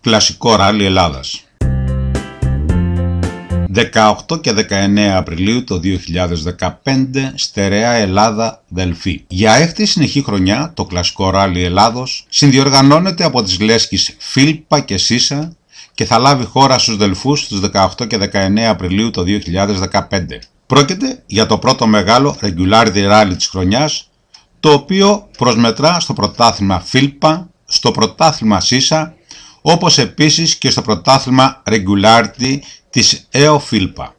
κλασικό ράλι Ελλάδας. 18 και 19 Απριλίου το 2015 Στερεά Ελλάδα Δελφή. Για έκτη συνεχή χρονιά το κλασικό ράλι Ελλάδος συνδιοργανώνεται από τις λέσχεις Φίλπα και Σύσα και θα λάβει χώρα στους Δελφούς στις 18 και 19 Απριλίου το 2015. Πρόκειται για το πρώτο μεγάλο regularity rally της χρονιάς το οποίο προσμετρά στο πρωτάθλημα Φίλπα, στο πρωτάθλημα Σύσα όπως επίσης και στο πρωτάθλημα Regularity της ΕΟΦΙΛΠΑ.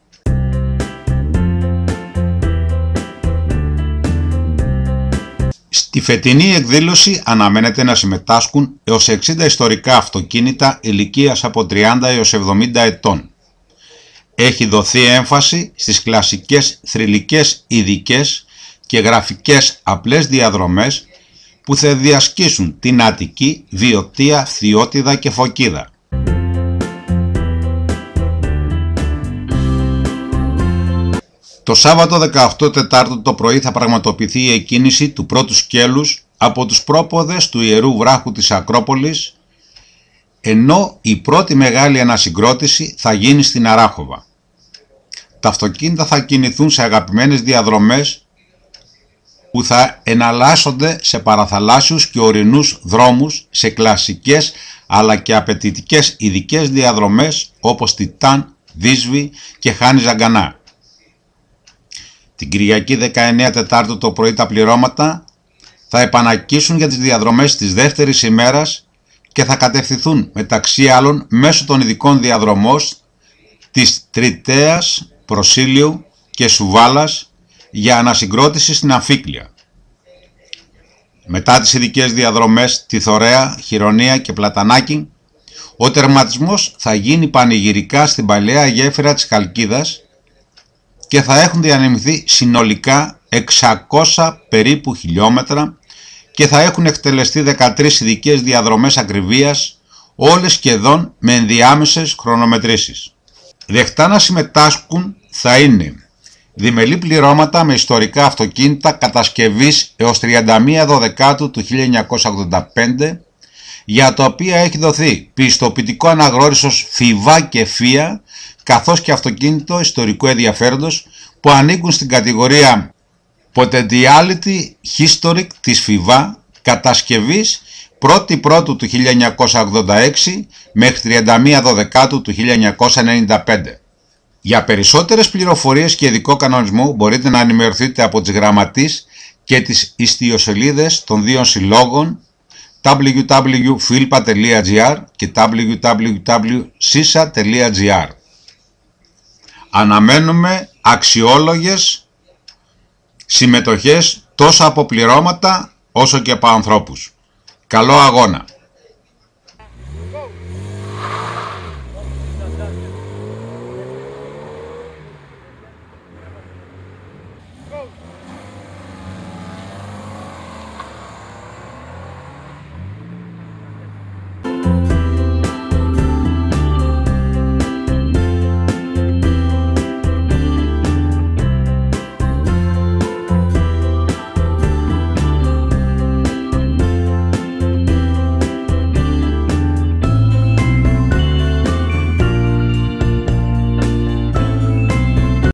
Στη φετινή εκδήλωση αναμένεται να συμμετάσχουν έως 60 ιστορικά αυτοκίνητα ηλικίας από 30 έως 70 ετών. Έχει δοθεί έμφαση στις κλασικές θρηλυκές ειδικές και γραφικές απλές διαδρομές που θα διασκήσουν την Αττική, Βιωτία, Θειότιδα και Φωκίδα. Το Σάββατο 18 Τετάρτου το πρωί θα πραγματοποιηθεί η εκκίνηση του πρώτου σκέλους από τους πρόποδες του Ιερού Βράχου της Ακρόπολης ενώ η πρώτη μεγάλη ανασυγκρότηση θα γίνει στην Αράχοβα. Τα αυτοκίνητα θα κινηθούν σε αγαπημένες διαδρομές που θα εναλλάσσονται σε παραθαλάσσιους και ορεινούς δρόμους σε κλασικές αλλά και απαιτητικές ειδικές διαδρομές όπως Τιτάν, Δίσβη και Χάνη Ζαγκανά. Την Κυριακή 19 Τετάρτου το πρωί τα πληρώματα θα επανακίσουν για τις διαδρομές της δεύτερης ημέρας και θα κατευθυνθούν μεταξύ άλλων μέσω των ειδικών διαδρομών της Τριτέας, Προσίλιου και Σουβάλας για ανασυγκρότηση στην Αμφίκλια. Μετά τις ειδικές διαδρομές τη Θωρέα, Χειρονία και Πλατανάκη, ο τερματισμός θα γίνει πανηγυρικά στην παλαιά γέφυρα της Καλκίδας και θα έχουν διανεμηθεί συνολικά 600 περίπου χιλιόμετρα και θα έχουν εκτελεστεί 13 ειδικές διαδρομές ακριβίας, όλες σχεδόν με ενδιάμεσες χρονομετρήσεις. Δεχτά να συμμετάσχουν θα είναι διμελή πληρώματα με ιστορικά αυτοκίνητα κατασκευής έως 31 Δεκάτου του 1985 για τα οποία έχει δοθεί πιστοποιητικό αναγνώρισος ΦΙΒΑ και ΦΙΑ καθώς και αυτοκίνητο ιστορικού ενδιαφέροντος που ανήκουν στην κατηγορία Potentiality Historic της ΦΙΒΑ κατασκευής 1η Πρώτου του 1986 μέχρι 31 Δεκάτου του 1995. Για περισσότερες πληροφορίες και ειδικό κανονισμό μπορείτε να ενημερωθείτε από τις γραμματείς και τις ιστιοσελίδες των δύο συλλόγων www.filpa.gr και www.sisa.gr Αναμένουμε αξιόλογες συμμετοχές τόσο από πληρώματα όσο και από ανθρώπους. Καλό αγώνα! go.